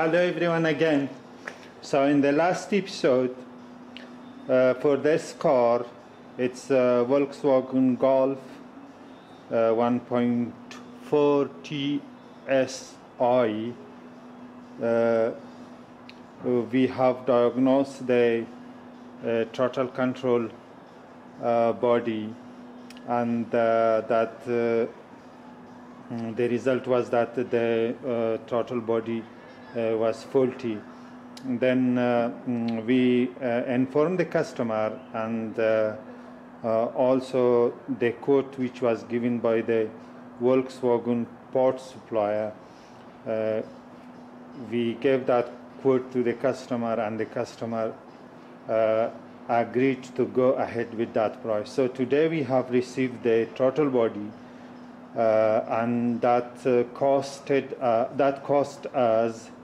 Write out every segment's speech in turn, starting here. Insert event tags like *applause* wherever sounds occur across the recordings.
hello everyone again. So in the last episode, uh, for this car, it's Volkswagen Golf uh, 1.4 TSI. Uh, we have diagnosed the uh, throttle control uh, body and that mm, the result was that the throttle body was faulty. Then uh, mm, we uh, informed the customer and uh, uh, also the quote which was given by the Volkswagen part supplier. Uh, we gave that quote to the customer and the customer uh, agreed to go ahead with that price. So today we have received the throttle body uh, and that uh, costed uh, that cost us uh, uh,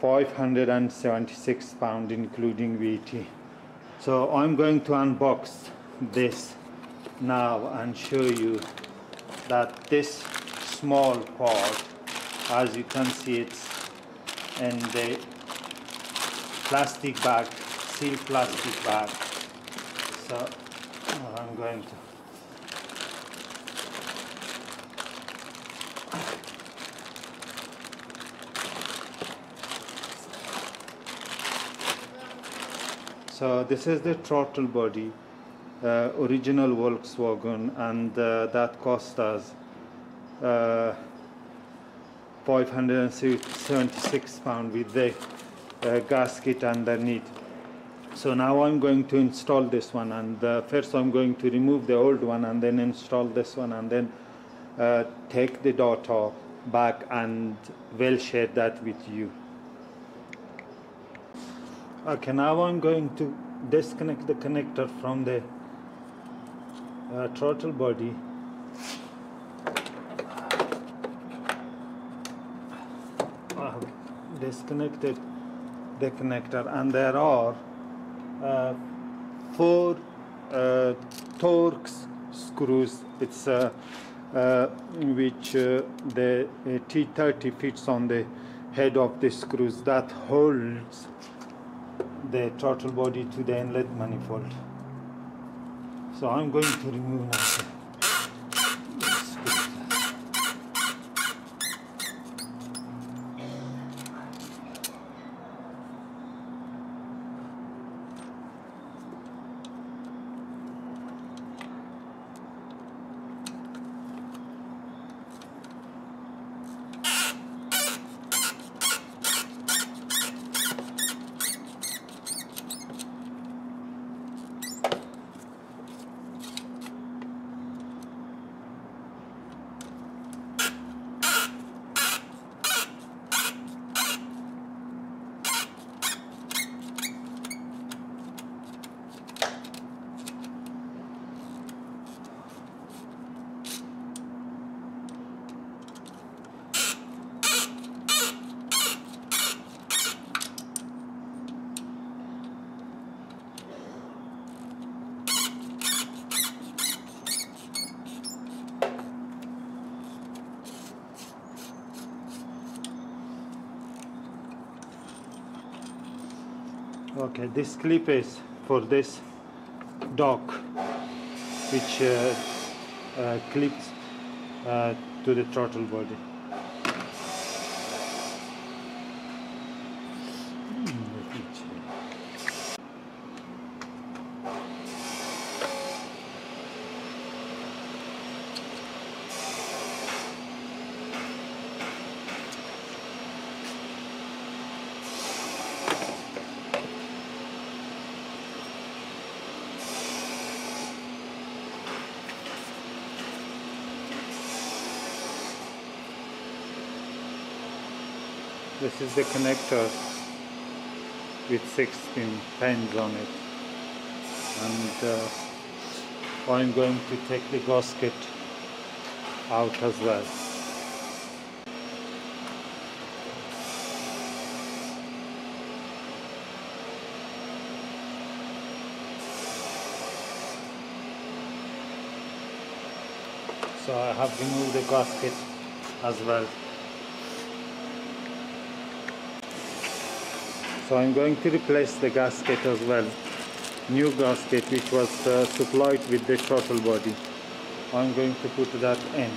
576 pound including VAT. So I'm going to unbox this now and show you that this small part as you can see it's in the plastic bag sealed plastic bag so uh, I'm going to So this is the throttle body, uh, original Volkswagen, and uh, that cost us uh, 576 pound with the uh, gasket underneath. So now I'm going to install this one, and uh, first I'm going to remove the old one and then install this one, and then uh, take the data back and will share that with you. Okay, now I'm going to disconnect the connector from the uh, throttle body. Disconnected the connector, and there are uh, four uh, Torx screws. It's uh, uh, which uh, the uh, T30 fits on the head of the screws that holds the throttle body to the inlet manifold. So I'm going to remove now. the screws. Okay, this clip is for this dock, which uh, uh, clips uh, to the throttle body. This is the connector with 16 pins on it and uh, I'm going to take the gasket out as well. So I have removed the gasket as well. So I'm going to replace the gasket as well. New gasket which was uh, supplied with the throttle body. I'm going to put that in.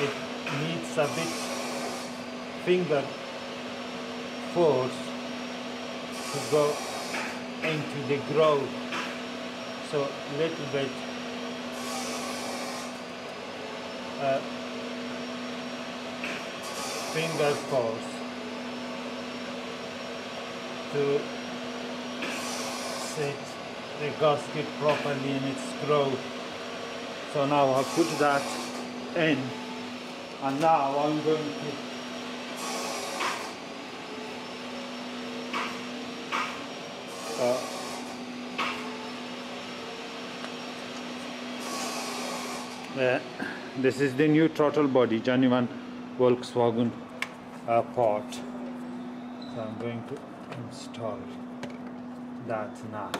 it needs a bit finger force to go into the groove so little bit uh, finger force to set the gasket properly in its groove so now I'll put that in and now I'm going to uh, uh, this is the new throttle body genuine Volkswagen uh, part so I'm going to install that now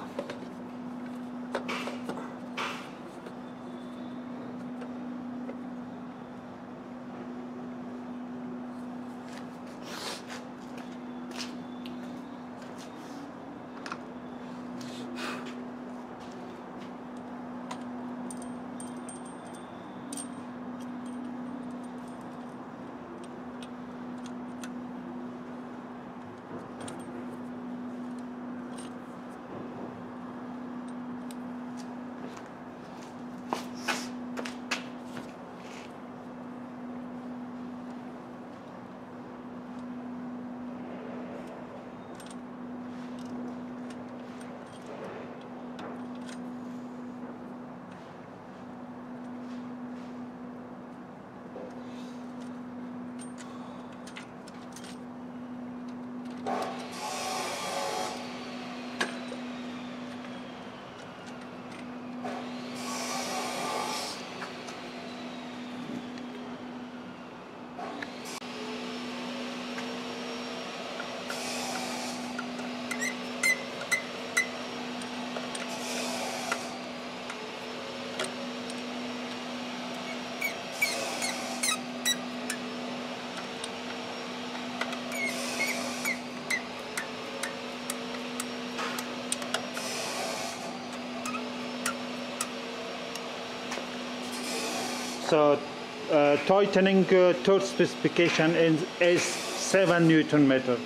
So uh, tightening uh, torque specification is, is 7 Newton meter.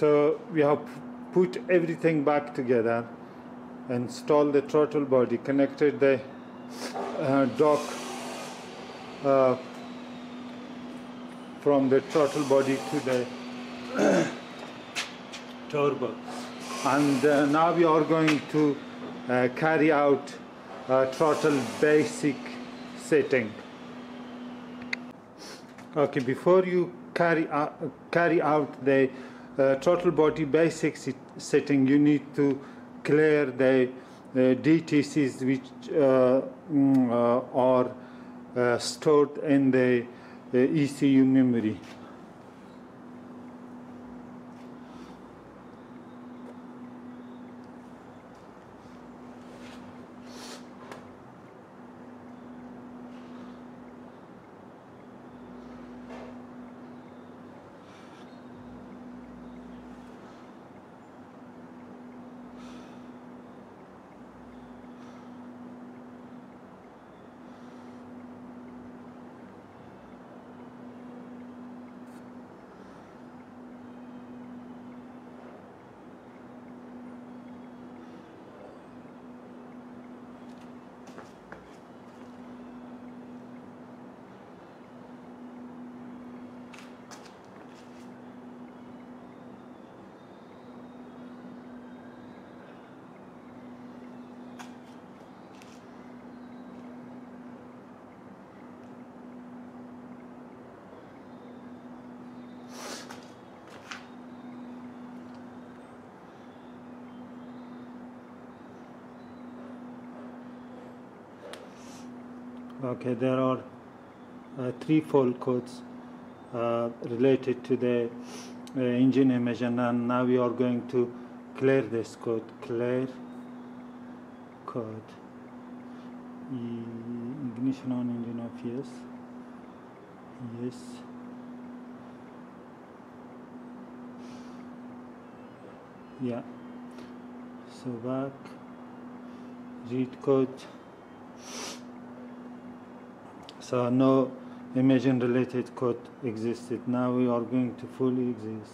So we have put everything back together, installed the throttle body, connected the uh, dock uh, from the throttle body to the *coughs* turbo. And uh, now we are going to uh, carry out uh, throttle basic setting. Okay, before you carry out, carry out the uh, throttle body basic sit- setting, you need to clear the uh, DTCs which uh, mm, uh, are uh, stored in the ECU memory. Okay, there are uh, three fault codes uh, related to the uh, engine emission, and now we are going to clear this code. Clear code. E- ignition on engine off. Yes. Yes. Yeah. So back. Read code. So no emission related code existed. Now we are going to fully exist.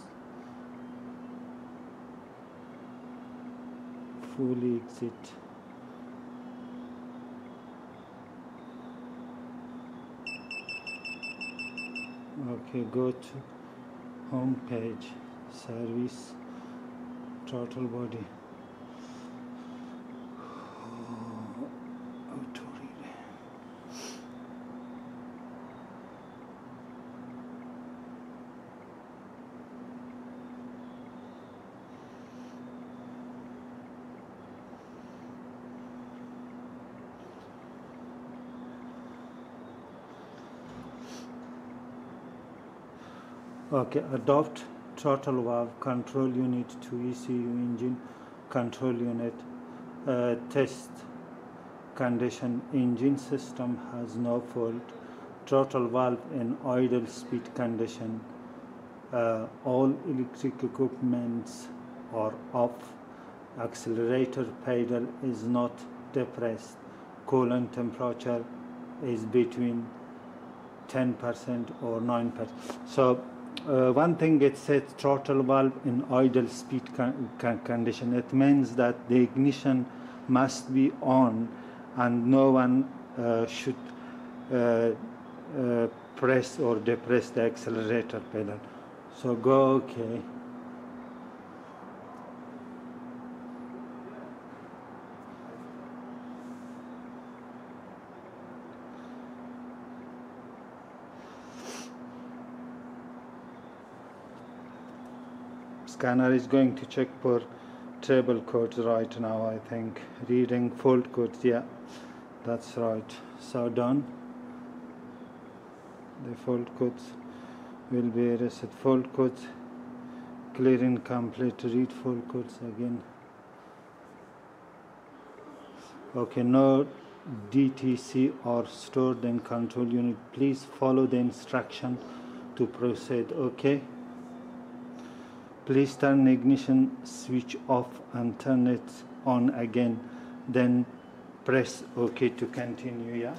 Fully exit. Okay, go to home page, service, throttle body. Okay, adopt throttle valve control unit to ECU engine control unit. Uh, test condition engine system has no fault. Throttle valve in idle speed condition. Uh, all electric equipments are off. Accelerator pedal is not depressed. Coolant temperature is between 10% or 9%. So uh, one thing it says throttle valve in idle speed con- con- condition. It means that the ignition must be on and no one uh, should uh, uh, press or depress the accelerator pedal. So go okay. Scanner is going to check for table codes right now, I think. Reading fault codes, yeah, that's right. So done. The fault codes will be reset. Fault codes clear incomplete. Read fault codes again. Okay, no DTC are stored in control unit. Please follow the instruction to proceed. Okay. Please turn ignition switch off and turn it on again. Then press OK to continue. Yeah.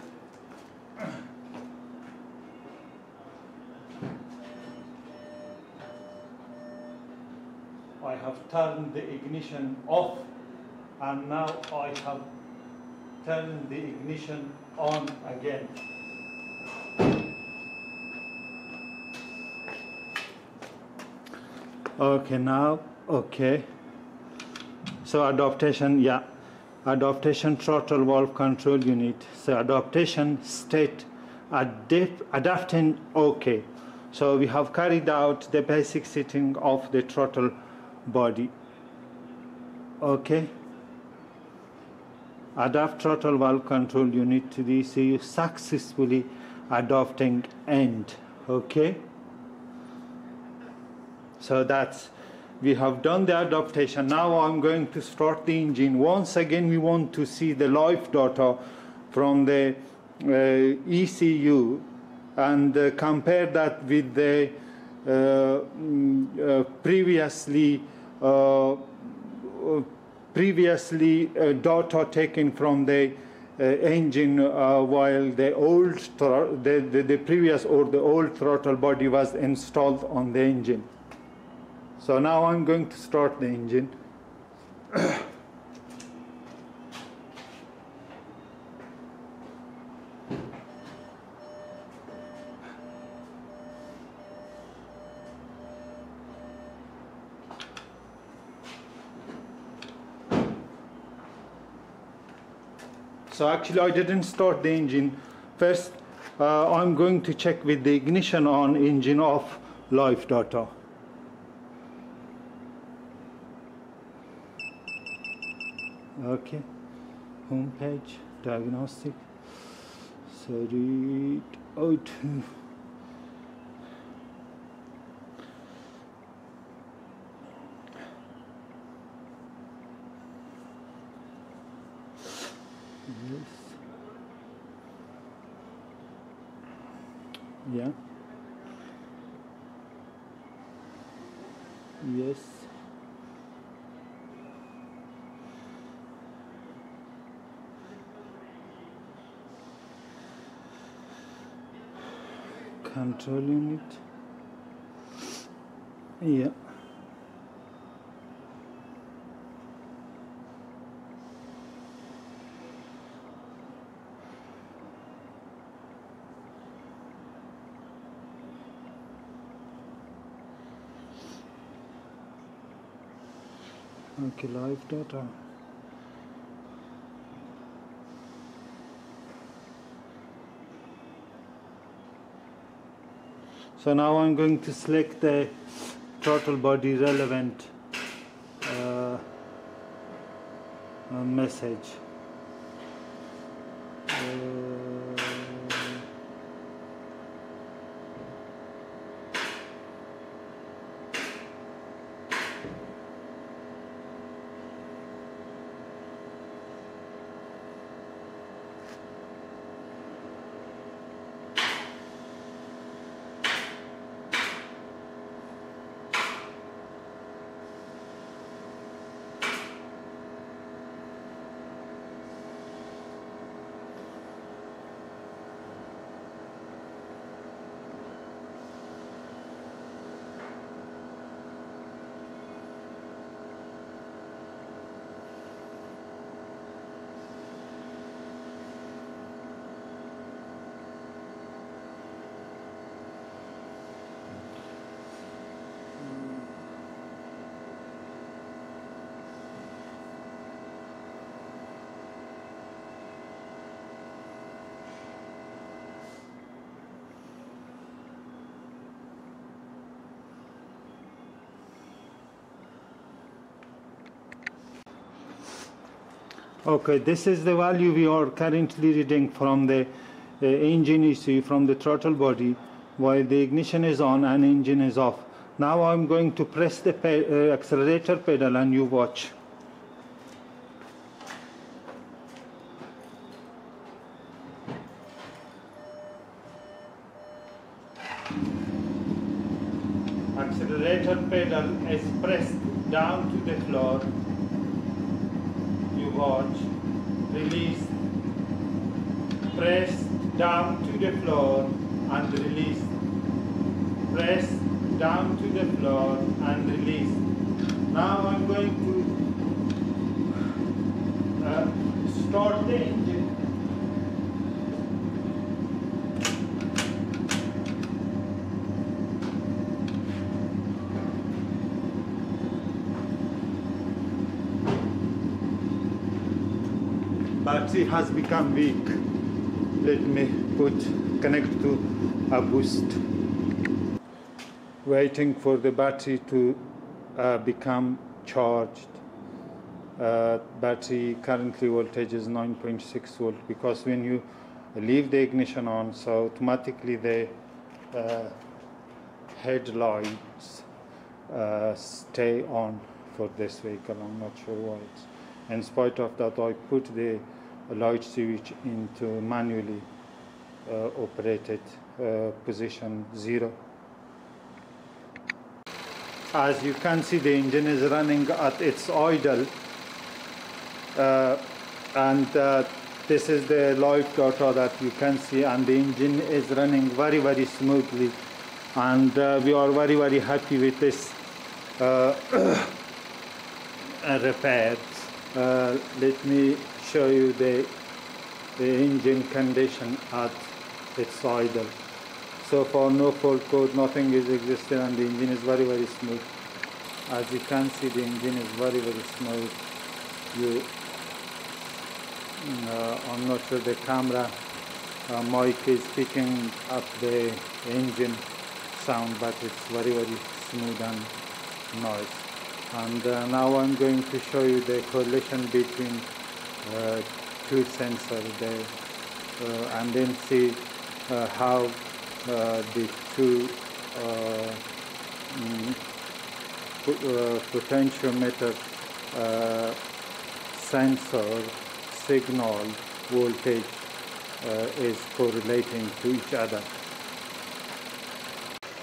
I have turned the ignition off and now I have turned the ignition on again. Okay, now, okay. So adaptation, yeah. Adaptation throttle valve control unit. So adaptation state adapt, adapting okay. So we have carried out the basic setting of the throttle body. Okay. Adapt throttle valve control unit to the ECU successfully adopting end. Okay. So that's we have done the adaptation. Now I'm going to start the engine. Once again, we want to see the live data from the uh, ECU and uh, compare that with the uh, mm, uh previously uh, previously uh, data taken from the engine while the old the, the, the previous or the old throttle body was installed on the engine. So now I'm going to start the engine. So actually I didn't start the engine. First uh, I'm going to check with the ignition on engine off live data. Okay, home page, diagnostic, read out. Yes. Yeah. Yes. Control unit. Yeah. Okay, live data. So now I'm going to select the throttle body relevant uh, uh, message. Okay, this is the value we are currently reading from the uh, engine ECU from the throttle body while the ignition is on and engine is off. Now I'm going to press the pe uh, accelerator pedal and you watch. Accelerator pedal is pressed down to the floor watch, release, press down to the floor and release, press down to the floor and release. Now I'm going to uh, start the engine. battery has become weak. Let me put connect to a boost. Waiting for the battery to uh, become charged. Uh, battery currently voltage is 9.6 volt because when you leave the ignition on, so automatically the uh, headlights uh, stay on for this vehicle. I'm not sure why. In spite of that, I put the light switch into manually uh, operated uh, position zero. As you can see, the engine is running at its idle, uh, and uh, this is the live data that you can see, and the engine is running very, very smoothly, and uh, we are very, very happy with this uh, *coughs* repairs. Uh, let me show you the, the engine condition at its idle. So far no fault code, nothing is existing and the engine is very very smooth. As you can see the engine is very very smooth. You, uh, I'm not sure the camera uh, mic is picking up the engine sound but it's very very smooth and nice. And uh, now I'm going to show you the correlation between uh, two sensors there uh, and then see uh, how the two mm, potentiometer sensor signal voltage is correlating to each other.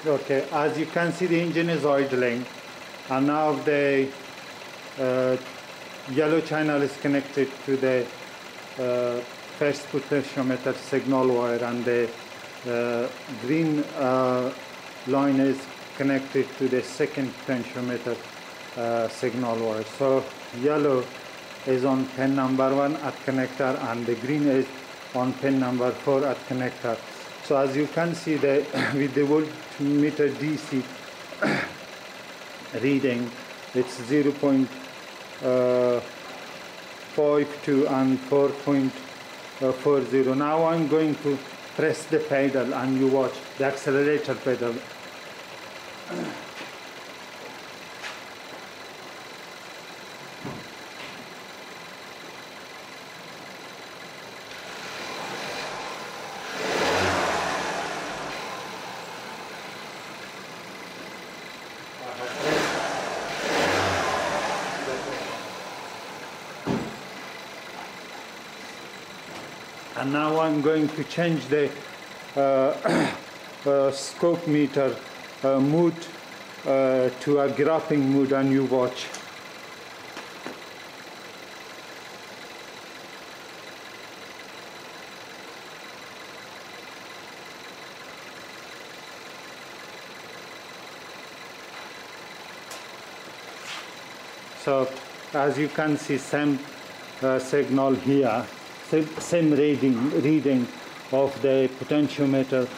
Okay, as you can see the engine is idling and now the uh, yellow channel is connected to the uh, first potentiometer signal wire and the uh, green uh, line is connected to the second potentiometer uh, signal wire. So yellow is on pin number one at connector and the green is on pin number four at connector. So as you can see the *coughs* with the voltmeter DC *coughs* reading it's 0.2 4.2 and 4.40. Now I'm going to press the pedal and you watch the accelerator pedal. And now I'm going to change the uh, *clears throat* uh, scope meter uh, mood uh, to a graphing mood and you watch. So as you can see same uh, signal here same reading, reading of the potentiometer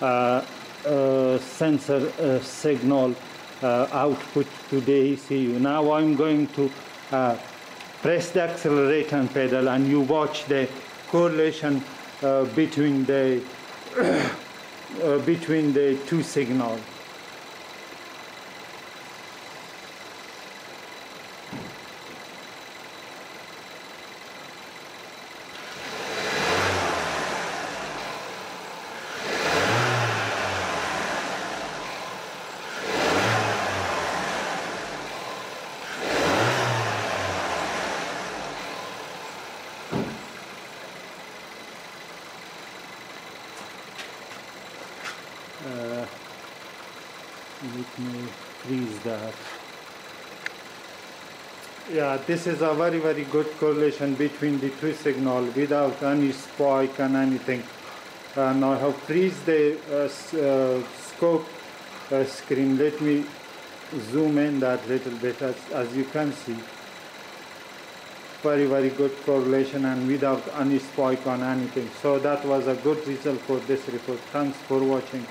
uh, uh, sensor uh, signal output to the ECU. Now I'm going to press the accelerator pedal and you watch the correlation between the *coughs* between the two signals. uh, let me freeze that this is a very very good correlation between the two signals without any spike and anything. And I have freeze the uh, uh, scope uh, screen. Let me zoom in that little bit as, as you can see. Very very good correlation and without any spike on anything. So that was a good result for this report. Thanks for watching